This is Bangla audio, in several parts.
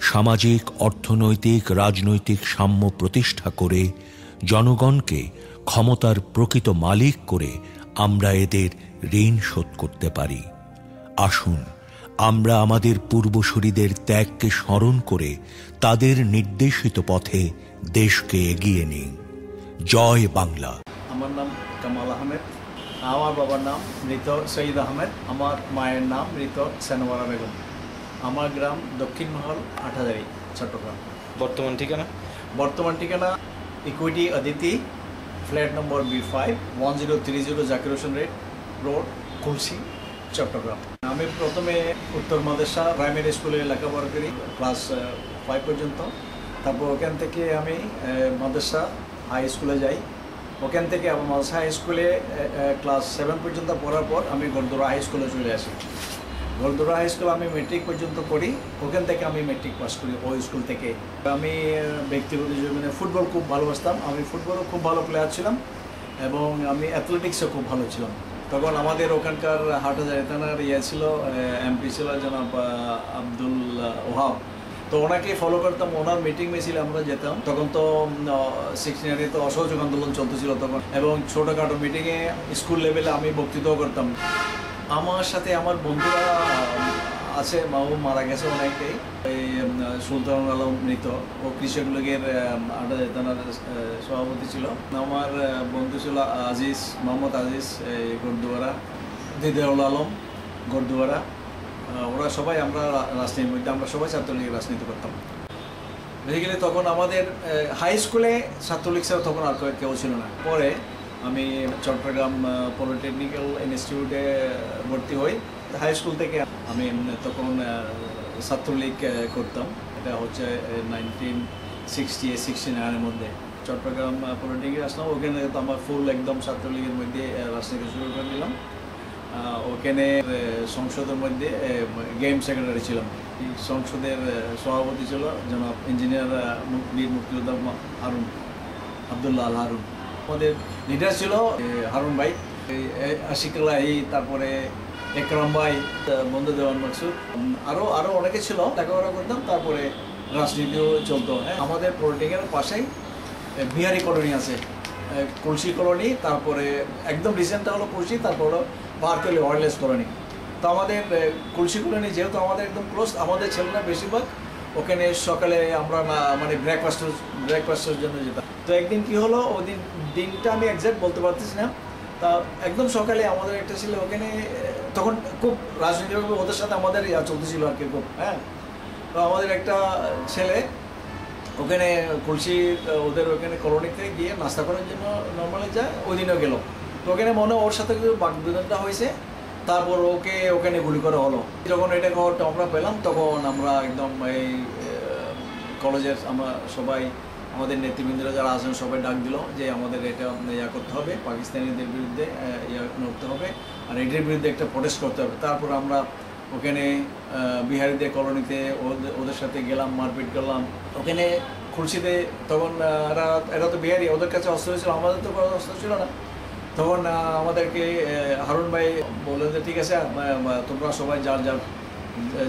সামাজিক, অর্থনৈতিক, রাজনৈতিক সাম্য প্রতিষ্ঠা করে জনগণকে ক্ষমতার প্রকৃত মালিক করে আমরা এদের ঋণ শোধ করতে পারি। আসুন, আমরা আমাদের পূর্বসূরীদের ত্যাগকে স্মরণ করে তাদের নির্দেশিত পথে দেশকে এগিয়ে নিই। জয় বাংলা। আমার নাম কামাল আহমেদ। আমার বাবার নাম মৃত সঈদ আহমেদ। আমার মায়ের নাম মৃত সেনওয়ারা বেগম। আমার গ্রাম দক্ষিণ মহল আঠাজারি চট্টগ্রাম। বর্তমান ঠিকানা? বর্তমান ঠিকানা equity Aditi flat number B five one zero three zero Zakir Hossain red road Kulshi Chattogram. আমি প্রথমে উত্তর মাদেশা প্রাইমারি স্কুলে লেখাপড়া করি ক্লাস ফাইভ পর্যন্ত। তারপর ওখান থেকে আমি মাদেশা হাই স্কুলে যাই। ওখান থেকে আমার মাদেশা হাই স্কুলে ক্লাস সেভেন পর্যন্ত পড়ার পর আমি গরদুরা হাই স্কুলে চলে আসি। গলদুরা হাই স্কুল আমি মেট্রিক পর্যন্ত পড়ি ওখান থেকে আমি মেট্রিক পাস করি ওই স্কুল থেকে। আমি ব্যক্তিগত জীবনে ফুটবল খুব ভালোবাসতাম। আমি ফুটবলও খুব ভালো প্লেয়ার ছিলাম এবং আমি অ্যাথলেটিক্সও খুব ভালো ছিলাম। তখন আমাদের ওখানকার হাটহাজারি থানার ইয়ে ছিল এমপি ছিল জনাব আব্দুল ওহাব। তো ওনাকে ফলো করতাম। ওনার মিটিং মিছিল আমরা যেতাম। তখন তো সিক্সটিনারে তো অসহযোগ আন্দোলন চলতেছিল তখন। এবং ছোটোখাটো মিটিংয়ে স্কুল লেভেলে আমি বক্তৃতাও করতাম। আমার সাথে আমার বন্ধুরা আছে মাও মারা গেছে অনেকেই। এই সুলতান আলম মৃত। ও কৃষক লীগের থানার সভাপতি ছিল। আমার বন্ধু ছিল আজিজ, মোহাম্মদ আজিজ, এই গরদুয়ারা দিদাউল আলম গরদুয়ারা ওরা সবাই আমরা রাজনীতির মধ্যে, আমরা সবাই ছাত্রলীগের রাজনীতি করতাম। বেসিক্যালি তখন আমাদের হাই স্কুলে ছাত্রলীগ ছাড়া তখন আর কেউ ছিল না। পরে আমি চট্টগ্রাম পলিটেকনিক্যাল ইনস্টিটিউটে ভর্তি হই। হাই স্কুল থেকে আমি তখন ছাত্রলীগ করতাম। এটা হচ্ছে নাইনটিন সিক্সটি সিক্সটি নাইনের মধ্যে। চট্টগ্রাম পলিটেকনিক আসলাম। ওখানে তো আমার ফুল একদম ছাত্রলীগের মধ্যে রাজনীতি শুরু করে দিলাম। ওখানে সংসদের মধ্যে গেম সেক্রেটারি ছিলাম। সংসদের সভাপতি ছিল জনাব ইঞ্জিনিয়ার বীর মুক্তিযোদ্ধা হারুন, আবদুল্লাহ আল হারুন। আমাদের লিডার ছিল হারুন ভাই আশিকুল্লাহ এই তারপরে একরাম ভাই বন্ধু দেওয়ান মাকসুদ আরও আরও অনেকে ছিল লেখাপড়া করতাম, তারপরে রাজনীতিও চলতো হ্যাঁ। আমাদের পলিটিক্যাল পাশেই বিহারি কলোনি আছে কলসি কলোনি, তারপরে একদম রিসেন্টটা হলো কলসি, তারপর হলো পার্কলি ওয়ারলেস কলোনি। তো আমাদের কলসি কলোনি যেহেতু আমাদের একদম ক্লোজ আমাদের ছেলেরা বেশিরভাগ ওখানে সকালে আমরা মানে ব্রেকফাস্ট ব্রেকফাস্টের জন্য যেতাম। তো একদিন কি হলো ওই দিন দিনটা আমি একজ্যাক্ট বলতে পারতেছি না। তা একদম সকালে আমাদের একটা ছিল ওখানে, তখন খুব রাজনৈতিকভাবে ওদের সাথে আমাদের ইয়া চলতেছিল আর কি খুব হ্যাঁ। তো আমাদের একটা ছেলে ওখানে কুলসি, ওদের ওখানে কলোনিতে গিয়ে নাস্তা করার জন্য নর্মালি যায় ওই দিনও গেল। তো ওখানে মনে ওর সাথে বাগবিদনটা হয়েছে, তারপর ওকে ওখানে গুলি করা হলো। যখন এটা খবরটা আমরা পেলাম, তখন আমরা একদম এই কলেজের আমরা সবাই আমাদের নেতৃবৃন্দরা যারা আছেন, সবাই ডাক দিল যে আমাদের এটা ইয়া করতে হবে, পাকিস্তানিদের বিরুদ্ধে ইয়া করতে হবে, আর এটির বিরুদ্ধে একটা প্রোটেস্ট করতে হবে। তারপর আমরা ওখানে বিহারিদের কলোনিতে ওদের সাথে গেলাম, মারপিট করলাম। ওখানে খুলশিতে তখন এরা এরা তো বিহারি, ওদের কাছে অস্ত্র ছিল, আমাদের তো কোনো অস্ত্র ছিল না। তখন আমাদেরকে হারুন ভাই বললেন যে, ঠিক আছে তোমরা সবাই যার যার,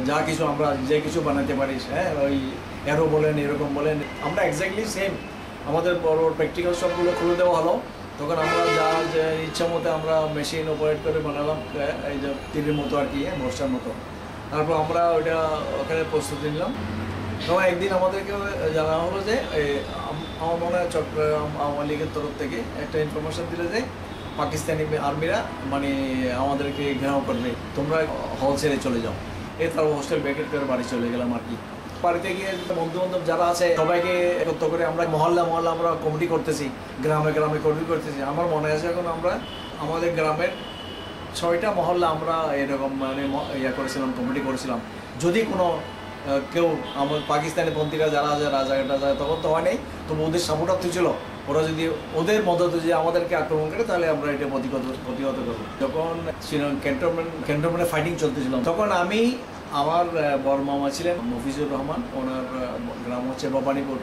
যা কিছু আমরা, যে কিছু বানাতে পারিস হ্যাঁ ওই অ্যারো বলেন, এরকম বলেন, আমরা এক্স্যাক্টলি সেম আমাদের বড় প্র্যাকটিক্যাল সবগুলো খুলে দেওয়া হলো। তখন আমরা যা যে ইচ্ছা মতো আমরা মেশিন অপারেট করে বানালাম এই যে তীরের মতো আর কি বর্ষার মতো। তারপর আমরা ওইটা ওখানে প্রস্তুতি নিলাম। তখন একদিন আমাদেরকে জানা হলো যে আমার মনে হয় চট্টগ্রাম আওয়ামী লীগের তরফ থেকে একটা ইনফরমেশন দিলে যে, পাকিস্তানি আর্মিরা মানে আমাদেরকে ঘেরাও করবে। তোমরা হল ছেড়ে চলে যাও। এ তার হোস্টেল ব্যাকেট করে বাড়ি চলে গেলাম আর কি। বাড়িতে গিয়ে বন্ধু বান্ধব যারা আছে, সবাইকে একত্র করে আমরা মহল্লা মহল্লা আমরা কমিটি করতেছি, গ্রামে গ্রামে কমিটি করতেছি। আমার মনে আছে এখন আমরা, আমাদের গ্রামের ছয়টা মহল্লা আমরা এরকম মানে ইয়া করেছিলাম কমিটি করেছিলাম। যদি কোনো কেউ আমার পাকিস্তানি পন্থীরা যারা আছে, রাজা তখন তো হয়নি তবু ওদের সাপোর্টার ছিল। ওরা যদি ওদের মদতে যে আমাদেরকে আক্রমণ করে, তাহলে আমরা এটা প্রতিহত প্রতিহত করব। যখন ক্যান্টনমেন্ট ক্যান্টনমেন্টে ফাইটিং চলতেছিল, তখন আমি আমার বড় মামা ছিলেন মফিজুর রহমান, ওনার গ্রাম হচ্ছে ভবানীপুর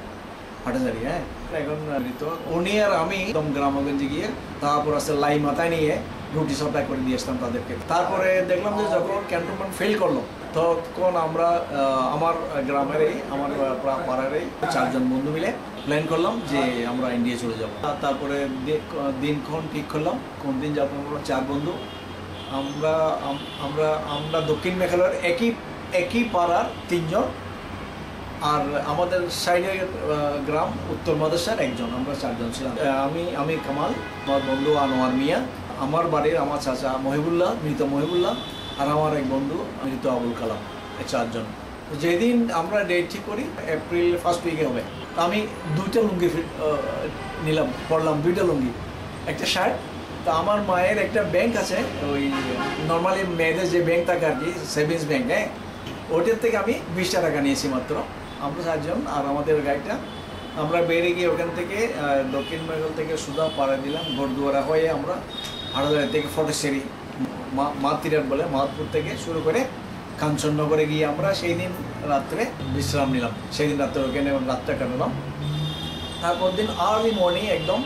হাটাজারি হ্যাঁ? এখন মৃত। উনি আর আমি একদম গ্রামগঞ্জে গিয়ে তারপর আসতে লাই মাথায় নিয়ে রুটি সাপ্লাই করে দিয়ে আসতাম তাদেরকে। তারপরে দেখলাম যে যখন ক্যান্টনমেন্ট ফেল করল, তখন আমরা আমার গ্রামেরই, আমার পাড়ারই চারজন বন্ধু মিলে প্ল্যান করলাম যে আমরা ইন্ডিয়া চলে যাব। তারপরে দিনক্ষণ ঠিক করলাম। কোন দিন যাব? আমরা চার বন্ধু। আমরা আমরা আমরা দক্ষিণ মেঘালয়ের একই একই পাড়ার তিনজন আর আমাদের সাইডের গ্রাম উত্তর মাদেশার একজন, আমরা চারজন ছিলাম। আমি আমি কামাল, আমার বন্ধু আনোয়ার মিয়া, আমার বাড়ির আমার চাচা মহিবুল্লাহ, মৃত মহিবুল্লাহ আর আমার এক বন্ধু মৃত আবুল কালাম, এই চারজন। যেদিন আমরা ডেট ঠিক করি এপ্রিল ফার্স্ট উইকে হবে। তো আমি দুইটা লুঙ্গি নিলাম পড়লাম দুইটা লুঙ্গি, একটা শার্ট তো আমার মায়ের একটা ব্যাংক আছে, ওই নর্মালি মেয়েদের যে ব্যাংক থাকে আর কি সেভিংস ব্যাংক হ্যাঁ? ওটার থেকে আমি বিশটা টাকা নিয়েছি মাত্র। আমরা চারজন আর আমাদের গাড়িটা। আমরা বেরিয়ে গিয়ে ওখান থেকে দক্ষিণ বেঙ্গল থেকে সুদা পাড়া দিলাম ঘরদুয়ারা হয়ে আমরা হাড়াদারি থেকে ফটেশ্বরী মাতিরাট বলে মাতপুর থেকে শুরু করে কাঞ্চননগরে গিয়ে আমরা সেই দিন রাত্রে বিশ্রাম নিলাম। সেই দিন রাত্রে ওখানে রাতটা কাটালাম। তারপর দিন আর্লি মর্নিং একদম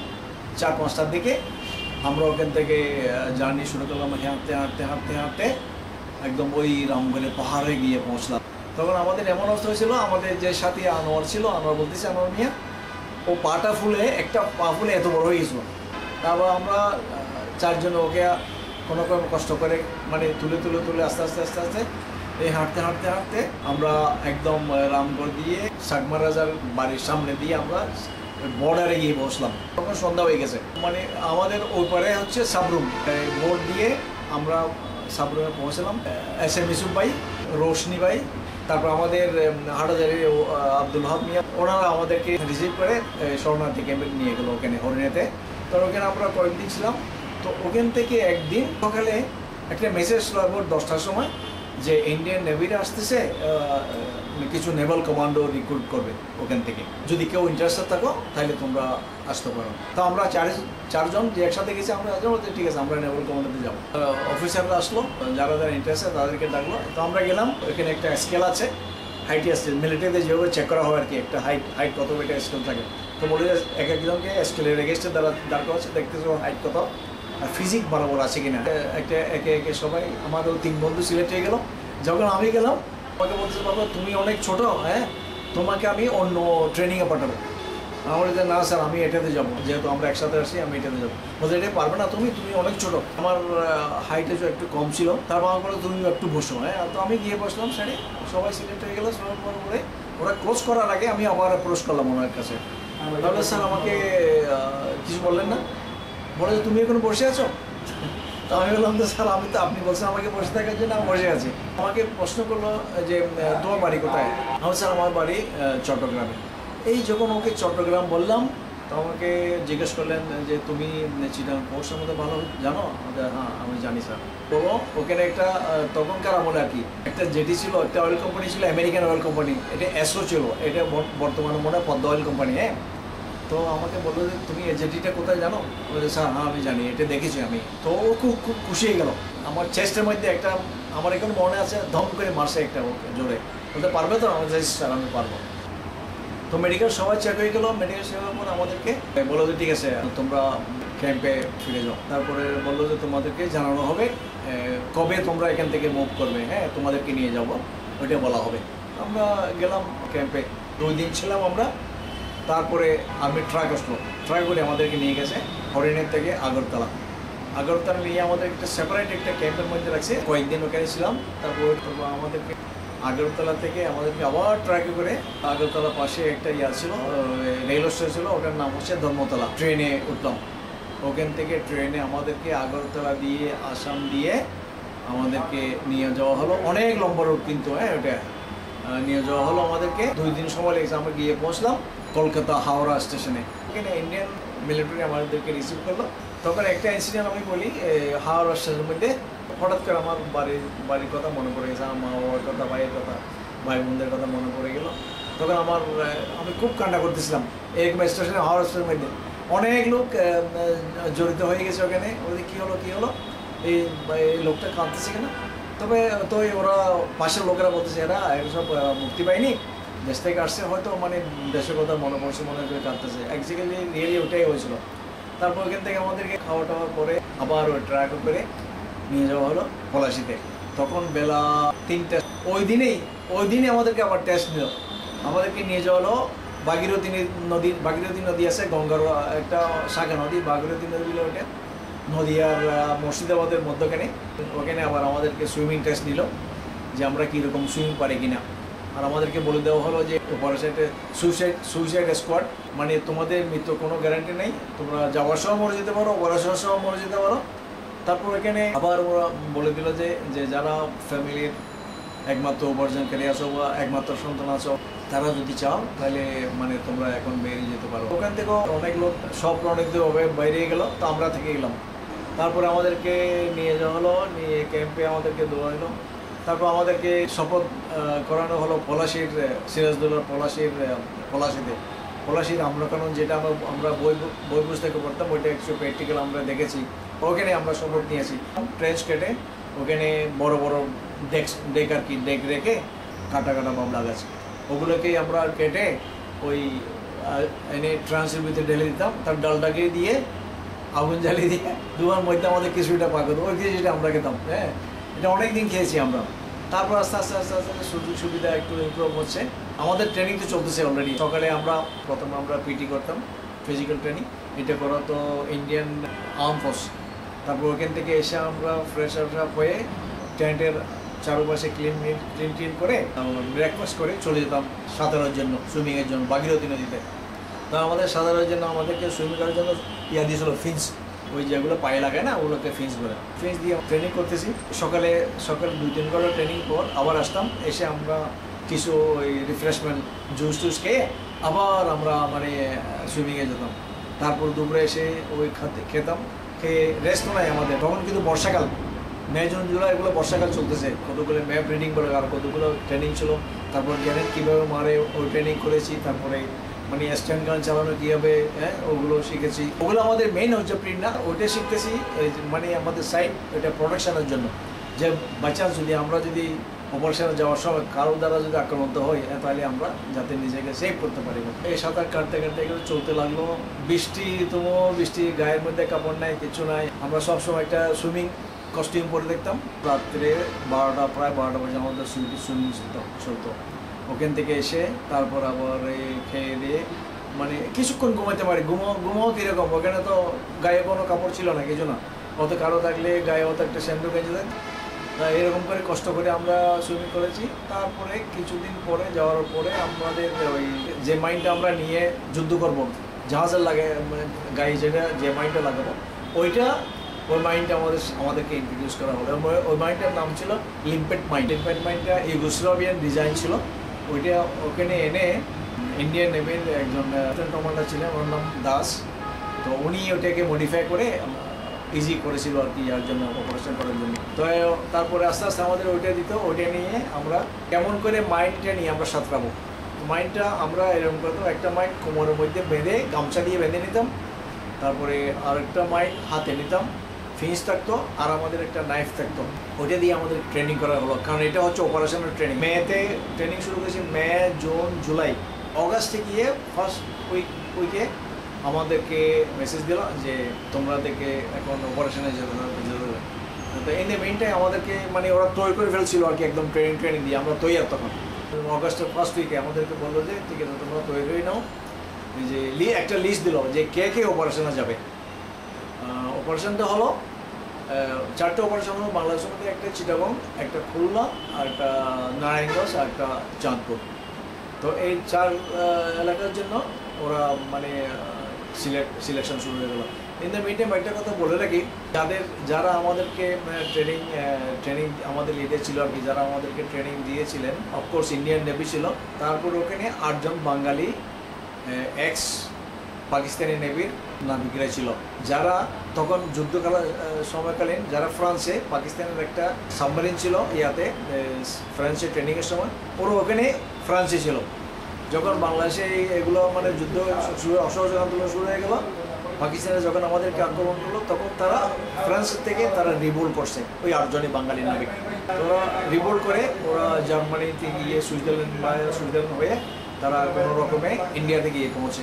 চার পাঁচটার দিকে আমরা ওখান থেকে জার্নি শুরু করলাম। হাঁটতে হাঁটতে হাঁটতে হাঁটতে একদম ওই রামগড়ে পাহাড়ে গিয়ে পৌঁছলাম। তখন আমাদের এমন অবস্থা হয়েছিল, আমাদের যে সাথী আনোয়ার ছিল, আনোয়ার বলতেছে, আনোয়ার মিয়া, ও পাটা ফুলে, একটা পা ফুলে এত বড় হয়ে গেছিল। তারপর আমরা চারজন ওকে কোনো কোনো কষ্ট করে মানে তুলে তুলে তুলে আস্তে আস্তে আস্তে আস্তে এই হাঁটতে হাঁটতে হাঁটতে আমরা একদম রামগড় দিয়ে সাকমা রাজার বাড়ির সামনে দিয়ে আমরা বর্ডারে গিয়ে বসলাম। তখন সন্ধ্যা হয়ে গেছে। মানে আমাদের ওপারে হচ্ছে সাবরুম। বোর্ড দিয়ে আমরা সাবরুমে পৌঁছলাম। এস এম ইসুফ ভাই, রোশনি ভাই, তারপর আমাদের হাটাজারি আব্দুল হক মিয়া, ওনারা আমাদেরকে রিসিভ করে শরণার্থী ক্যাম্পে নিয়ে গেলো ওখানে, হরিণেতে। তো ওখানে আমরা কয়েকদিন ছিলাম। তো ওখান থেকে একদিন সকালে একটা মেসেজ লাগল দশটার সময় যে ইন্ডিয়ান নেভিরা আসতেছে কিছু নেভাল কমান্ডো রিক্রুট করবে ওখান থেকে। যদি কেউ ইন্টারেস্টেড থাকো, তাহলে তোমরা আসতে পারো। তো আমরা চার, চারজন যে একসাথে গেছি, আমরা ঠিক আছে, আমরা নেভাল কমান্ডোতে যাব। অফিসাররা আসলো, যারা যারা ইন্টারেস্টেড তাদেরকে ডাকলো। তো আমরা গেলাম ওখানে একটা স্কেল আছে হাইট স্কেল মিলিটারিতে যেভাবে চেক করা হয় আর কি একটা হাইট হাইট কত একটা স্কেল থাকে। তো বলে এক একজনকে স্কেলের এগেস্টে দ্বারা দাঁড় করা আছে দেখতেছে হাইট কত। আর ফিজিক বরাবর আছে কিনা। একটা, একে একে সবাই ওই তিন বন্ধু সিলেক্ট হয়ে গেল। যখন আমি গেলাম আমাকে বলতেছে বাবা তুমি অনেক ছোট হ্যাঁ? তোমাকে আমি অন্য ট্রেনিংয়ে পাঠাবো। আমার যে, না স্যার, আমি এটাতে যাব। যেহেতু আমরা একসাথে আসি আমি এটাতে যাব। বলছে, এটা পারবে না তুমি তুমি অনেক ছোট। আমার হাইটে একটু কম ছিল তারপর আমার বলে, তুমি একটু বসো। হ্যাঁ তো আমি গিয়ে বসলাম স্যারে সবাই সিলেক্ট হয়ে গেলো। সবার পর ওরা ক্লোজ করার আগে আমি আবার অ্যাপ্রোচ করলাম ওনার কাছে। তাহলে স্যার আমাকে কিছু বললেন না? বলে তুমি এখন বসে আছো? আমি বললাম তো স্যার, আমি তো, আপনি বলছেন আমাকে বসে থাকার জন্য আমি বসে আছি। আমাকে প্রশ্ন করল যে তোমার বাড়ি কোথায়? আমি স্যার, আমার বাড়ি চট্টগ্রামে। এই যখন ওকে চট্টগ্রাম বললাম, তো আমাকে জিজ্ঞেস করলেন যে, তুমি চিটাং পোর্টসের মধ্যে ভালো জানো? হ্যাঁ আমি জানি, স্যার। বলো ওখানে একটা তখনকার আমলে আর কি, একটা যেটি ছিল, একটা অয়েল কোম্পানি ছিল আমেরিকান অয়েল কোম্পানি এটা এসও ছিল, এটা বর্তমানে মনে হয় পদ্মা অয়েল কোম্পানি হ্যাঁ? তো আমাকে বলল যে তুমি এজেন্টিটা কোথায় জানো? বলে স্যার হ্যাঁ আমি জানি এটা দেখেছি আমি। তো খুব খুব খুশি হয়ে গেল। আমার চেস্টের মধ্যে একটা আমার এখন মনে আছে ধম করে মারছে একটা জোরে। বলতে পারবে তো? আমি বলছি, স্যার আমি পারব। তো মেডিকেল সবাই চেক হয়ে গেলো মেডিকেল হওয়ার পর আমাদেরকে বলল যে ঠিক আছে তোমরা ক্যাম্পে ফিরে যাও। তারপরে বলল যে তোমাদেরকে জানানো হবে কবে তোমরা এখান থেকে মুভ করবে হ্যাঁ তোমাদেরকে নিয়ে যাব। ওইটা বলা হবে। আমরা গেলাম ক্যাম্পে দুই দিন ছিলাম আমরা তারপরে আমি ট্রাক আসলো ট্রাক করে আমাদেরকে নিয়ে গেছে হরিণের থেকে আগরতলা। আগরতলা নিয়ে আমাদের একটা সেপারেট একটা ক্যাম্পের মধ্যে রাখছে। কয়েকদিন ওখানে ছিলাম, তারপর আমাদেরকে। আগরতলা থেকে আমাদেরকে আবার ট্রাকে করে আগরতলা পাশে একটা ইয়া ছিল রেল স্টেশন ছিল, ওটার নাম হচ্ছে ধর্মতলা। ট্রেনে উঠলাম। ওখান থেকে ট্রেনে আমাদেরকে আগরতলা দিয়ে, আসাম দিয়ে আমাদেরকে নিয়ে যাওয়া হলো। অনেক লম্বা রুট কিন্তু হ্যাঁ ওটা। নিয়ে যাওয়া হলো আমাদেরকে। দুই দিন সময় লেগেছে, আমরা গিয়ে পৌঁছলাম কলকাতা হাওড়া স্টেশনে। এখানে ইন্ডিয়ান মিলিটারি আমাদেরকে রিসিভ করল। তখন একটা ইনসিডেন্ট আমি বলি হাওড়া স্টেশনের মধ্যে হঠাৎ করে আমার বাড়ির বাড়ির কথা মনে পড়ে গেছে, আমার মা বাবার কথা, ভাইয়ের কথা ভাই বোনদের কথা মনে পড়ে গেল। তখন আমার আমি খুব কান্না করতেছিলাম এরকম স্টেশনে, হাওড়া স্টেশনের মধ্যে। অনেক লোক জড়িত হয়ে গেছে ওখানে। ওদের কী হলো কী হলো? এই লোকটা কাঁদতেছে কেন? তবে তো ওরা পাশের লোকেরা বলতেছে, এরা সব মুক্তি পায়নি। দেশ থেকে আসছে, হয়তো মানে দেশের কথা মনে পড়ছে, মনে করে কাঁদতেছে। অ্যাকচুয়ালি রিয়েলি ওটাই হয়েছিল। তারপর ওখান থেকে আমাদেরকে খাওয়া টাওয়ার পরে আবার ওই ট্রাক করে নিয়ে যাওয়া হলো পলাশিতে। তখন বেলা তিনটে, ওই দিনেই, ওই দিনে আমাদেরকে আবার টেস্ট নিল আমাদেরকে নিয়ে যাওয়া হলো ভাগীরথী নদী ভাগীরথী নদী আছে, গঙ্গার, একটা শাখা নদী, ভাগীরথী নদী ওটা। নদীয়ার মুর্শিদাবাদের মধ্যখানে। ওখানে আবার আমাদেরকে সুইমিং টেস্ট নিল যে আমরা কীরকম সুইমিং পারি কিনা। আর আমাদেরকে বলে দেওয়া হলো যে অপারেশনে সুইসাইড সুইসাইড স্কোয়াড মানে তোমাদের মৃত্যু কোনো গ্যারান্টি নেই। তোমরা যাওয়ার সময় মরে যেতে পারো অপারেশনের সময় মরে যেতে পারো। তারপর এখানে আবার ওরা বলে দিল যে যে যারা ফ্যামিলির একমাত্র উপার্জনকারী আছো বা একমাত্র সন্তান আছো, তারা যদি চাও, তাহলে মানে তোমরা এখন বেরিয়ে যেতে পারো। ওখান থেকেও অনেক লোক, সব প্রণীতভাবে বেরিয়ে গেল, তো আমরা থেকে গেলাম তারপরে আমাদেরকে নিয়ে যাওয়া হলো, নিয়ে ক্যাম্পে আমাদেরকে দেওয়া হলো। তারপর আমাদেরকে শপথ করানো হলো পলাশির সিরাজদৌল্লার পলাশির পলাশিতে। পলাশির আমলাকানুন যেটা আমরা আমরা বই বই পুস্তকে পড়তাম, ওইটা একটু প্র্যাকটিক্যাল আমরা দেখেছি। ওখানে আমরা শপথ নিয়েছি। ট্রেঞ্চ কেটে ওখানে বড় বড় ডেক ডেক আর কি ডেক রেখে কাটা কাটা বাবলা গাছ ওগুলোকেই আমরা কেটে ওই এনে ট্রান্সের ভিতরে ঢেলে দিতাম। তার ডালটাকে দিয়ে আগুন জ্বালিয়ে দিয়ে দুয়ার মধ্যে আমাদের কিছুটা পাকত ওই কিছুটা আমরা খেতাম হ্যাঁ? এটা অনেক দিন খেয়েছি আমরা। তারপর আস্তে আস্তে আস্তে আস্তে সুযোগ সুবিধা একটু ইমপ্রুভ হচ্ছে। আমাদের ট্রেনিং তো চলতেছে অলরেডি সকালে আমরা প্রথমে আমরা পিটি করতাম ফিজিক্যাল ট্রেনিং এটা করা তো ইন্ডিয়ান আর্ম ফোর্স তারপর ওখান থেকে এসে আমরা ফ্রেশ আপ হয়ে টেন্টের চারপাশে ক্লিন ক্লিন ক্লিন করে ব্রেকফাস্ট করে চলে যেতাম সাঁতারের জন্য সুইমিংয়ের জন্য বাগিরথী নদীতে। তো আমাদের সাঁতারের জন্য, আমাদেরকে সুইমিং করার জন্য ইয়া দিয়েছিল ফিন্স ওই যেগুলো পায়ে লাগে না ওগুলোকে ফিন্স বলে। ফিন্স দিয়ে ট্রেনিং করতেছি। সকালে সকালে দুই তিন ঘণ্টা ট্রেনিং পর আবার আসতাম, এসে আমরা কিছু ওই রিফ্রেশমেন্ট জুস টুস খেয়ে আবার আমরা মানে সুইমিংয়ে যেতাম। তারপর দুপুরে এসে ওই খাতে, খেতাম। খেয়ে রেস্ট নাই আমাদের। তখন কিন্তু বর্ষাকাল। মে, জুন, জুলাই এগুলো বর্ষাকাল চলতেছে। কতগুলো ম্যাপ রিডিং করে আর কতগুলো ট্রেনিং ছিল। তারপর গ্যারেন্ট কীভাবে মারে, ওই ট্রেনিং করেছি। তারপরে মানে স্ট্যান্ড গান চালানো কীভাবে হ্যাঁ ওগুলো শিখেছি। ওগুলো আমাদের মেইন হচ্ছে প্রিন্ট না ওইটা শিখতেছি মানে আমাদের সাইড ওইটা প্রোডাকশনের জন্য। যে বাচ্চা যদি আমরা যদি অপারেশনে যাওয়ার সময় কারোর দ্বারা যদি আক্রান্ত হই হ্যাঁ, তাহলে আমরা যাতে নিজেকে সেভ করতে পারি। এই সাঁতার কাটতে কাটতে এগুলো চলতে লাগল। বৃষ্টি তুমো বৃষ্টি গায়ের মধ্যে কাপড় নাই কিছু নাই। আমরা সবসময় একটা সুইমিং কস্টিউম পরে দেখতাম। রাত্রে বারোটা প্রায় বারোটা বাজে আমাদের সুইমিং সুইমিং চলতো। ওখান থেকে এসে তারপর আবার এই খেয়ে দিয়ে মানে কিছুক্ষণ ঘুমাতে পারি। ঘুমো ঘুমো কীরকম? ওখানে তো গায়ে কোনো কাপড় ছিল না, কিছু না। অত কারও থাকলে গায়ে অত একটা গেঞ্জি দেয় তা এরকম করে কষ্ট করে আমরা সুইমিং করেছি। তারপরে কিছুদিন পরে, যাওয়ার পরে আমাদের ওই যে মাইন্ডটা আমরা নিয়ে যুদ্ধ করব জাহাজের লাগে মানে গায়ে যেটা, যে মাইন্ডটা লাগাবো, ওইটা ওই মাইন্ডটা আমাদের, আমাদেরকে ইন্ট্রোডিউস করা হলো। ওই মাইন্ডটার নাম ছিল লিম্পেট মাইন্ড লিম্পেট মাইন্ডটা ইউগোস্লাভিয়ান ডিজাইন ছিল। ওইটা ওখানে এনে ইন্ডিয়ান নেভির একজন কমান্ডার ছিলেন ওর নাম দাস। তো উনি ওটাকে মডিফাই করে ইজি করেছিল আর কি, যার জন্য অপারেশন করার জন্য। তো তারপরে আস্তে আস্তে আমাদের ওইটা দিত, ওইটা নিয়ে আমরা কেমন করে মাইন্ডটা নিয়ে আমরা সাঁতরাবো। মাইন্ডটা আমরা এরকম করতাম, একটা মাইন্ড কোমরের মধ্যে বেঁধে গামছা দিয়ে বেঁধে নিতাম, তারপরে আরেকটা মাইন্ড হাতে নিতাম ফিন্স থাকতো আর আমাদের একটা নাইফ থাকতো। ওইটা দিয়ে আমাদের ট্রেনিং করা হলো। কারণ এটা হচ্ছে অপারেশনের ট্রেনিং মেতে ট্রেনিং শুরু করেছি মে, জুন, জুলাই। অগাস্টে গিয়ে ফার্স্ট উইক উইকে আমাদেরকে মেসেজ দিল যে, তোমরা দেখে এখন অপারেশনে যেতে হবে তো এই মেইনটাই আমাদেরকে মানে ওরা তৈরি করে ফেলছিল আর কি, একদম ট্রেনিং ট্রেনিং দিয়ে। আমরা তৈরি তখন। অগাস্টের ফার্স্ট উইকে আমাদেরকে বলল যে, ঠিক আছে, তোমরা তৈরি হয়ে নাও। যে একটা লিস্ট দিল যে, কে কে অপারেশনে যাবে। অপারেশনটা হলো চারটে অপারেশন হলো বাংলাদেশের মধ্যে একটা চিটাগং, একটা খুলনা, আর একটা নারায়ণগঞ্জ, আর একটা চাঁদপুর। তো এই চার এলাকার জন্য ওরা মানে সিলেকশন শুরু হয়ে গেলো। ইন দ্য টাইম একটা কথা বলে রাখি, যাদের, যারা আমাদেরকে ট্রেনিং ট্রেনিং আমাদের লিডার ছিল আর কি, যারা আমাদেরকে ট্রেনিং দিয়েছিলেন অফকোর্স ইন্ডিয়ান নেভি ছিল, তারপর ওখানে আটজন বাঙালি এক্স পাকিস্তানি নেভির নাবিকরা ছিল। যারা তখন যুদ্ধকাল সময়কালীন যারা ফ্রান্সে, পাকিস্তানের একটা সাবমেরিন ছিল ইয়াতে ফ্রান্সে ট্রেনিংয়ের সময়, ওরা ওখানে ফ্রান্সে ছিল। যখন বাংলাদেশে এগুলো মানে যুদ্ধ শুরু, অসহযোগ আন্দোলন শুরু হয়ে গেল, পাকিস্তানে যখন আমাদেরকে আক্রমণ করল, তখন তারা ফ্রান্স থেকে তারা রিবোল করছে, ওই আটজনই বাঙালি নাবিক ওরা রিবোল করে, ওরা জার্মানিতে গিয়ে সুইজারল্যান্ড বা সুইজারল্যান্ড হয়ে তারা কোনো রকমে ইন্ডিয়াতে গিয়ে পৌঁছে।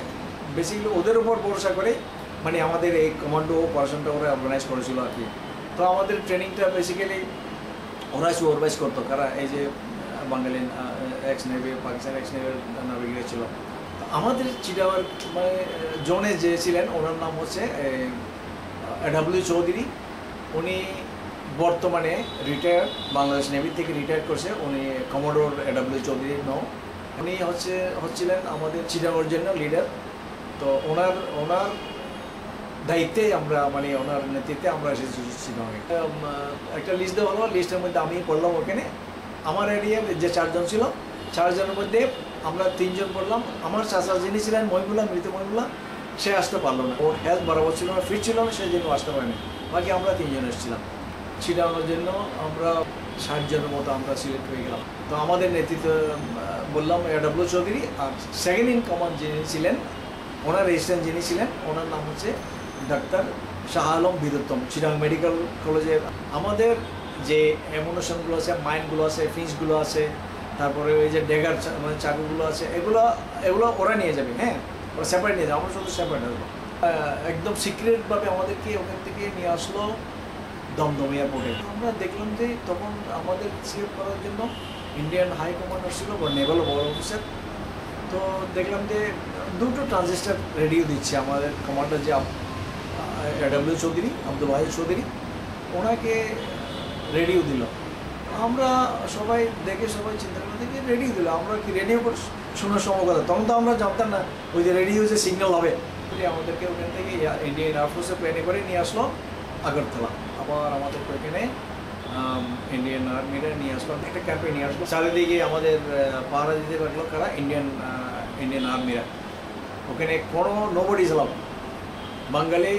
বেসিক্যালি ওদের উপর ভরসা করে মানে আমাদের এই কমান্ডো অপারেশনটা ওরা অর্গানাইজ করেছিল আর কি। তো আমাদের ট্রেনিংটা বেসিক্যালি ওরা সুপারভাইজ করতো, কারা এই যে Bangali ex navy Pakistan ex নেভির নাবিকরা ছিল। আমাদের চিটাওয়ার মানে জোনে যে ছিলেন, ওনার নাম হচ্ছে ডাব্লিউ চৌধুরী। উনি বর্তমানে রিটায়ার বাংলাদেশ নেভি থেকে রিটায়ার করছে। উনি কমোডোর এডাব্লিউ চৌধুরী নৌ উনি হচ্ছে, হচ্ছিলেন আমাদের চিটাগড় জন্য লিডার তো ওনার ওনার দায়িত্বে আমরা মানে ওনার নেতৃত্বে আমরা এসেছি চিটাগড়ে একটা লিস্ট দেওয়া হলো লিস্টের মধ্যে আমি পড়লাম ওখানে। আমার এরিয়ার যে চারজন ছিল, চারজনের মধ্যে আমরা তিনজন পড়লাম। আমার চাচা যিনি ছিলেন, মহিবুল্লাহ, মৃত মহিবুল্লাহ, সে আসতে পারল না। ওর হেলথ বরাবর ছিল না ফিট ছিল না সেই জন্য আসতে পারেনি বাকি আমরা তিনজন এসেছিলাম। ছিটানোর জন্য আমরা ষাট জনের মতো আমরা সিলেক্ট হয়ে গেলাম। তো আমাদের নেতৃত্ব বললাম ডাব্লু চৌধুরী আর সেকেন্ড ইন কমান্ড যিনি ছিলেন ওনার রেজিস্ট্যান্ট যিনি ছিলেন, ওনার নাম হচ্ছে ডাক্তার শাহ আলম বিদুত্তম চিরাং মেডিকেল কলেজের আমাদের যে অ্যামোনেশনগুলো আছে মাইনগুলো আছে ফিন্সগুলো আছে, তারপরে ওই যে ডেগার মানে চাকুগুলো আছে, এগুলো এগুলো ওরা নিয়ে যাবে হ্যাঁ? ওরা সেপারেট নিয়ে যাবে, আমরা শুধু সেপারেট আসব একদম সিক্রেটভাবে আমাদেরকে ওখান থেকে নিয়ে আসলো দমদম এয়ারপোর্টে আমরা দেখলাম যে তখন আমাদের সিলেক্ট করার জন্য ইন্ডিয়ান হাই কমান্ডার ছিল, বা নেভাল বড় অফিসার তো দেখলাম যে দুটো ট্রানজিস্টার রেডিও দিচ্ছে আমাদের কমান্ডার যে ডাব্লিউ চৌধুরী, আব্দুল ওয়াহিদ চৌধুরী, ওনাকে রেডিও দিল। আমরা সবাই দেখে সবাই চিন্তা করে দেখি রেডিও দিল। আমরা কি রেডিও করে শোনার সময় কথা? তখন তো আমরা জানতাম না, ওই যে রেডিও যে সিগন্যাল হবে। আমাদেরকে ওখান থেকে ইন্ডিয়ান এয়ারফোর্সে প্লেনে করে নিয়ে আসলো আগরতলা। আবার আমাদের ওইখানে ইন্ডিয়ান আর্মিরা নিয়ে আসলো, একটা ক্যাম্পে নিয়ে আসলো। চারিদিকে আমাদের পাহারা দিতে পারল কারা? ইন্ডিয়ান ইন্ডিয়ান আর্মিরা ওখানে কোনো নোবডি ছিলাম বাঙালি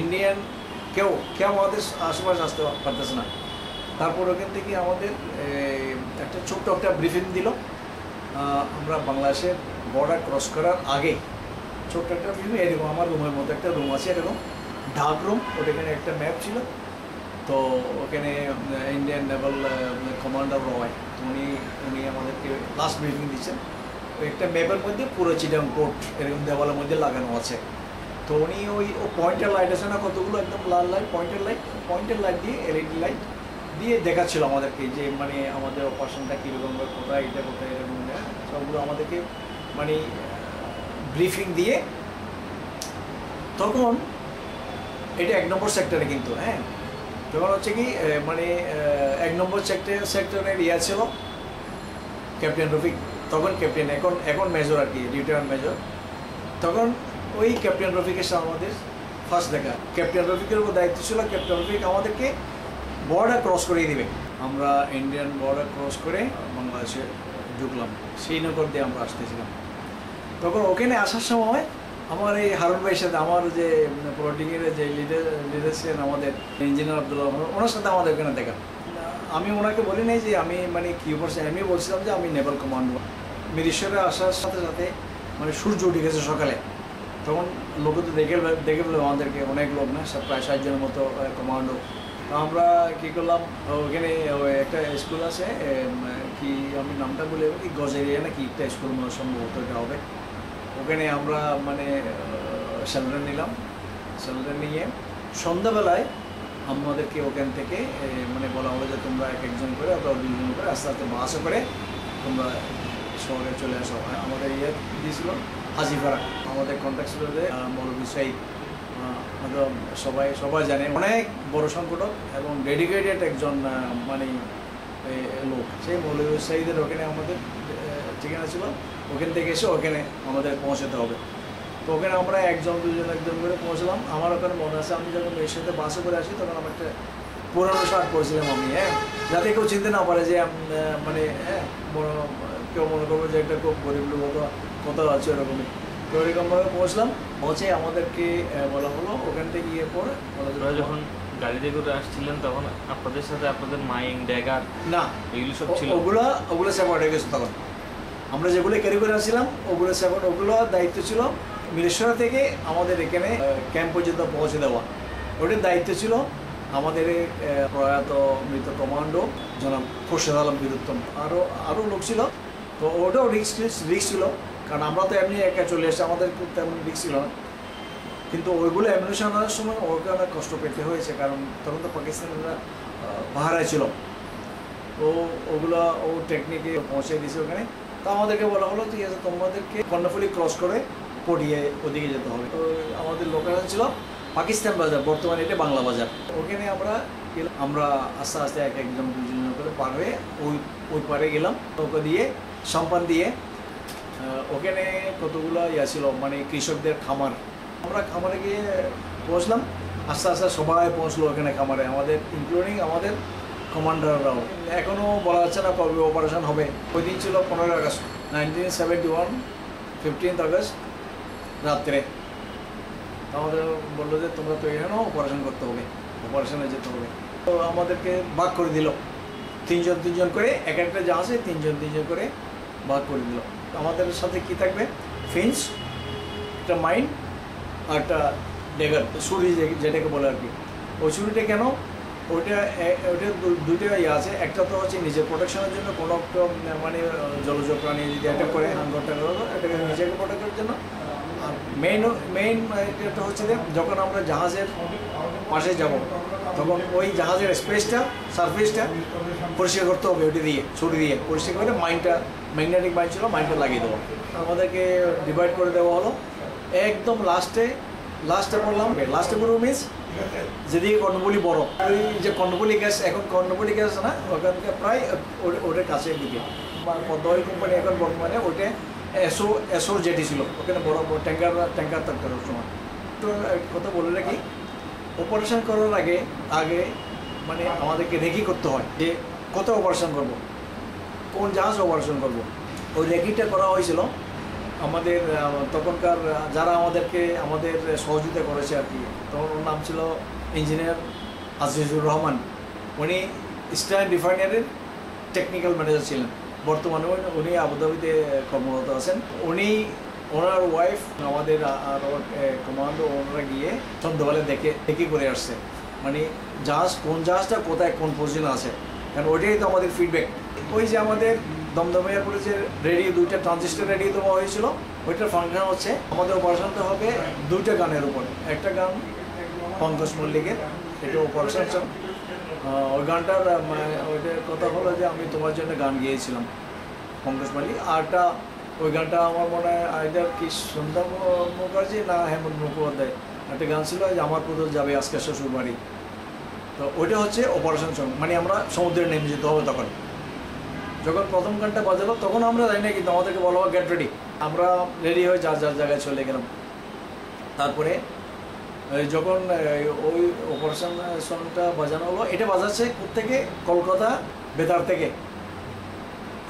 ইন্ডিয়ান কেউ কেউ আমাদের আশেপাশে আসতে পারতেছে না। তারপর ওখান থেকে আমাদের একটা ছোট্ট একটা ব্রিফিং দিল। আমরা বাংলাদেশের বর্ডার ক্রস করার আগে ছোট্ট একটা ব্রিফিং এরকম আমার রুমের মধ্যে একটা রুম আছে, এরকম ঢাক রুম ওখানে একটা ম্যাপ ছিল। তো ওখানে ইন্ডিয়ান নেভাল কমান্ডার রয়। উনি উনি আমাদেরকে লাস্ট ব্রিফিং দিচ্ছেন। একটা ম্যাপের মধ্যে পুরো চিটাং পোর্ট এরকম দেওয়ালের মধ্যে লাগানো আছে। তো উনি ওই ও পয়েন্টের লাইট আছে না কতগুলো? একদম লাল লাইট পয়েন্টের লাইট পয়েন্টের লাইট দিয়ে এলইডি লাইট দিয়ে দেখাচ্ছিল আমাদেরকে যে মানে আমাদের অপারেশনটা কীরকম কোথায়, এটা কোথায়, এরকম সবগুলো আমাদেরকে মানে ব্রিফিং দিয়ে তখন এটা এক নম্বর সেক্টরে কিন্তু হ্যাঁ? তখন হচ্ছে কি মানে এক নম্বর সেক্টর সেক্টরের ইয়া ছিল ক্যাপ্টেন রফিক তখন ক্যাপ্টেন এখন এখন মেজর আর কি রিটায়ার্ড মেজর তখন ওই ক্যাপ্টেন রফিকের সাথে আমাদের ফার্স্ট দেখা। ক্যাপ্টেন রফিকের উপর দায়িত্ব ছিল ক্যাপ্টেন রফিক আমাদেরকে বর্ডার ক্রস করিয়ে দিবে। আমরা ইন্ডিয়ান বর্ডার ক্রস করে বাংলাদেশে ঢুকলাম। শ্রীনগর দিয়ে আমরা আসতেছিলাম। তখন ওখানে আসার সময় আমার এই হারুন ভাইয়ের সাথে, আমার যে প্লটিংয়ের যে লিডার লিডার ছিলেন আমাদের ইঞ্জিনিয়ার আব্দুল্লাহ, ওনার সাথে আমাদের ওখানে দেখা। আমি ওনাকে বলি নাই যে আমি মানে কি করছি আমি বলছিলাম যে আমি নেভাল কমান্ডো মিরিশ্বরে আসার সাথে সাথে মানে সূর্য উঠে গেছে সকালে। তখন লোক তো দেখে দেখে ফেলো আমাদেরকে, অনেক লোক না প্রায় ষাট জনের মতো কমান্ডো তো আমরা কী করলাম, ওখানে একটা স্কুল আছে কি আমি নামটা বলে কি গজেরিয়া না কি একটা স্কুল মনে সম্ভবত এটা হবে। ওখানে আমরা মানে শেল্টার নিলাম। শেল্টার নিয়ে সন্ধ্যাবেলায় আমাদেরকে ওখান থেকে মানে বলা হলো যে তোমরা এক একজন করে অথবা দুজন করে আস্তে আস্তে বাসে করে তোমরা শহরে চলে আসো। আমাদের ইয়ে দিয়েছিল হাজিপাড়া আমাদের কন্ট্যাক্ট ছিল যে মৌলভী সাইদ। সবাই সবাই জানে। অনেক বড় সংগঠক এবং ডেডিকেটেড একজন মানে লোক। সেই মৌলভী সাইদের ওখানে আমাদের ঠিকানা ছিল। ওখান থেকে এসে ওখানে আমাদের পৌঁছাতে হবে। তো ওখানে আমরা একজন দুজন একজন করে পৌঁছলাম। আমার ওখানে মনে আছে আমি যখন মেয়ের সাথে বাসে করে আসি তখন আমার একটা পুরনো শার্ট পরেছিলাম আমি হ্যাঁ? যাতে কেউ চিনতে না পারে যে মানে হ্যাঁ কেউ মনে করবে যে একটা খুব গরিব লোক কত আছে ওরকমই। তো ওরকমভাবে পৌঁছলাম। পৌঁছে আমাদেরকে বলা হলো ওখান থেকে গিয়ে পরে বলা যখন গাড়িতে করে আসছিলেন তখন আপনাদের সাথে আপনাদের মাইং ড্যাগার না এগুলো সব ছিল? ওগুলা ওগুলো সেপারেট হয়ে গেছে তখন। আমরা যেগুলো ক্যারি করে আসছিলাম ওগুলো সেপারেট ওগুলো দায়িত্ব ছিল মিরেশ্বরা থেকে আমাদের এখানে ক্যাম্প পর্যন্ত পৌঁছে দেওয়া। ওটার দায়িত্ব ছিল আমাদের প্রয়াত মৃত কমান্ডো, জনাব খোরশেদ আলম বীরুত্তম আরও আরও লোক ছিল। তো ওটাও রিক্স রিক্স ছিল। কারণ আমরা তো এমনি একা চলে এসেছি, আমাদের তেমন রিক্স ছিল না। কিন্তু ওইগুলো অ্যামিনেশন আনার সময় ওকে অনেক কষ্ট পেতে হয়েছে, কারণ তখন তো পাকিস্তানিরা পাহারায় ছিল। ও ওগুলো, ও টেকনিকে পৌঁছে দিয়েছে ওখানে। তো আমাদেরকে বলা হলো, ঠিক আছে, তোমাদেরকে কর্ণফুলি ক্রস করে পটিয়ে ওদিকে যেতে হবে। তো আমাদের লোকেশন ছিল পাকিস্তান বাজার, বর্তমানে এটা বাংলা বাজার। ওখানে আমরা। আমরা আস্তে আস্তে এক একজন দুজন করে পার হয়ে ওই ওই পারে গেলাম। নৌকা দিয়ে, সম্পান দিয়ে ওখানে কতগুলো ইয়া ছিল মানে কৃষকদের খামার। আমরা খামারে গিয়ে পৌঁছলাম। আস্তে আস্তে সবাই পৌঁছলো ওখানে খামারে, আমাদের ইনক্লুডিং আমাদের কমান্ডাররাও এখনও বলা যাচ্ছে না কবে অপারেশন হবে। ওই দিন ছিল পনেরোই August nineteen seventy one fifteenth August. রাত্রে। আমাদের বলল যে, তোমরা তো এখানেও অপারেশন করতে হবে। অপারেশনে যেতে হবে। তো আমাদেরকে ভাগ করে দিল। তিনজন তিনজন করে, এক একটা জাহাজে তিনজন তিনজন করে ভাগ করে দিল। আমাদের সাথে কি থাকবে? ফিন্স একটা মাইন্ড আর একটা ডেগার যে- যেটাকে বলে আর কি। ওই ছুরিটা কেন? ওইটা ওইটা দুইটা ইয়ে আছে। একটা তো হচ্ছে নিজের প্রোটেকশনের জন্য, কোনো একটা মানে জলজ প্রাণী যদি অ্যাটাক করে হাঙ্গর টাঙ্গর এটাকে নিজেকে প্রোটেক্টের জন্য। আর মেইন মেইন এটা হচ্ছে যে যখন আমরা জাহাজের পাশে যাব, তখন ওই জাহাজের স্পেসটা সারফেসটা পরিষ্কার করতে হবে ওটি দিয়ে, ছুরি দিয়ে। পরিষ্কার করে মাইন্ডটা ম্যাগনেটিক মাইন্ড ছিল মাইন্ডটা লাগিয়ে দেবো। আমাদেরকে ডিভাইড করে দেওয়া হলো। একদম লাস্টে লাস্টে বললাম লাস্টে বলব মিস যেদিকে কর্ণবলি বড়, ওই যে কর্ণবলি গ্যাস এখন কর্ণবলি গ্যাস না ওখানকে প্রায় ওটার কাছের দিকে। পদ্মাবলী কোম্পানি এখন বর্তমানে ওটা এসও এসোর জেটি ছিল। ওখানে বড় বড় ট্যাঙ্কার ট্যাঙ্কার থাকতো সময়। তো কথা বলে রাখি অপারেশন করার আগে আগে মানে আমাদেরকে রেকি করতে হয় যে কত অপারেশন করব, কোন জাহাজ অপারেশন করব। ওই রেকিটা করা হয়েছিল। আমাদের তখনকার যারা আমাদেরকে, আমাদের সহযোগিতা করেছে আর কি, তখন ওর নাম ছিল ইঞ্জিনিয়ার আজিজুর রহমান। উনি ইস্টার্ন রিফাইনারির টেকনিক্যাল ম্যানেজার ছিলেন। বর্তমানে উনি- আবুধাবিতে কর্মরত আছেন। উনি ওনার ওয়াইফ আমাদের কমান্ডো ওনারা গিয়ে সন্ধ্যাবেলা দেখে দেখে করে আসছে। মানে জাহাজ কোন জাহাজটা কোথায়, কোন পজিশনে আছে। কারণ ওইটাই তো আমাদের ফিডব্যাক ওই যে আমাদের দমদম এয়ারপোর্টে যে রেডিও দুইটা ট্রানজিস্টার রেডিও দেওয়া হয়েছিল ওইটার ফাংশন হচ্ছে। আমাদের অপারেশনটা হবে দুইটা গানের উপর। একটা গান পঙ্কজ মল্লিকের, এটা অপারেশন ওই গানটার মানে ওইটার কথা হলো যে আমি তোমার জন্য গান গিয়েছিলাম, পঙ্কজ মল্লিক আরটা, ওই গানটা আমার মনে হয় আইদার কি সন্ধ্যা মুখার্জি না হেমন্ত মুখোপাধ্যায়। একটা গান ছিল যে আমার পুতুল যাবে আজকে শ্বশুর বাড়ি। তো ওইটা হচ্ছে অপারেশন সং মানে আমরা সমুদ্রে নেমে যেতে হবে তখন। যখন প্রথম গানটা বাজালো, তখন আমরা জানি না, কিন্তু আমাদেরকে বলা হয় গেট রেডি আমরা রেডি হয়ে যার যার জায়গায় চলে গেলাম। তারপরে যখন ওই অপারেশন সংটা বাজানো হলো, এটা বাজাচ্ছে থেকে কলকাতা বেতার থেকে।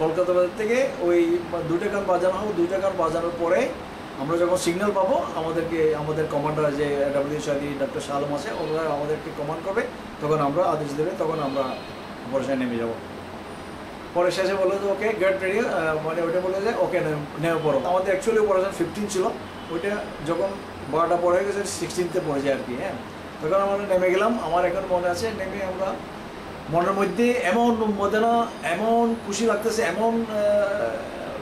কলকাতা বেতার থেকে ওই দুইটা গান বাজানো হবে দুইটা গান বাজানোর পরে আমরা যখন সিগন্যাল পাবো, আমাদেরকে, আমাদের কমান্ডার যে ডাব্লিউ সাদি ডক্টর শাহ আলম আছে, ওরা আমাদেরকে কমান্ড করবে, তখন আমরা আদেশ দেবে, তখন আমরা অপারেশনে নেমে যাব। পরে শেষে বলল যে ওকে গেট রেডি মানে ওইটা বলে যে ওকে নেমে পড়ো। আমাদের অ্যাকচুয়ালি অপারেশন ফিফটিন ছিল। ওইটা যখন বারোটা পরে গেছে সিক্সটিনতে পড়ে যায় আর কি হ্যাঁ? তখন আমরা নেমে গেলাম, আমার এখন মনে আছে, নেমে আমরা মনের মধ্যে এমন উন্মোদনা, এমন খুশি লাগতেছে, এমন